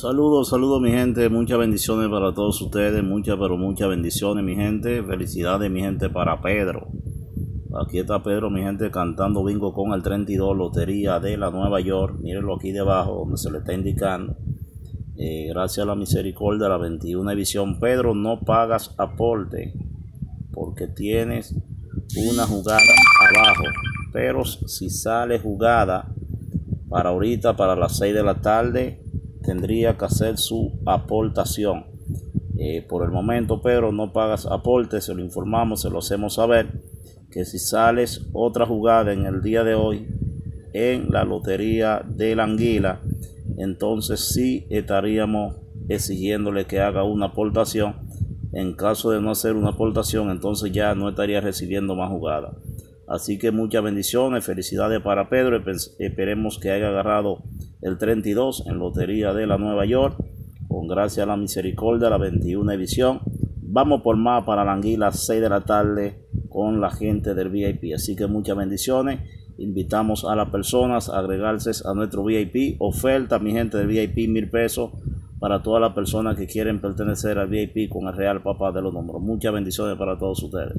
Saludos, saludos mi gente, muchas bendiciones para todos ustedes, muchas pero muchas bendiciones mi gente, felicidades mi gente para Pedro. Aquí está Pedro mi gente cantando bingo con el 32 Lotería de la Nueva York, mírenlo aquí debajo donde se le está indicando. Eh, gracias a la misericordia la 21 edición, Pedro no pagas aporte porque tienes una jugada abajo, pero si sale jugada para ahorita, para las 6 de la tarde, tendría que hacer su aportación. Eh, por el momento, Pedro, no pagas aporte, se lo informamos, se lo hacemos saber, que si sales otra jugada en el día de hoy en la lotería de la anguila, entonces sí estaríamos exigiéndole que haga una aportación. En caso de no hacer una aportación, entonces ya no estaría recibiendo más jugadas. Así que muchas bendiciones, felicidades para Pedro. Esperemos que haya agarrado el 32 en Lotería de la Nueva York. Con gracia a la misericordia, la 21 edición. Vamos por más para la anguila 6 de la tarde con la gente del VIP. Así que muchas bendiciones. Invitamos a las personas a agregarse a nuestro VIP. Oferta, mi gente del VIP, mil pesos para todas las personas que quieren pertenecer al VIP con el Real Papá de los Números. Muchas bendiciones para todos ustedes.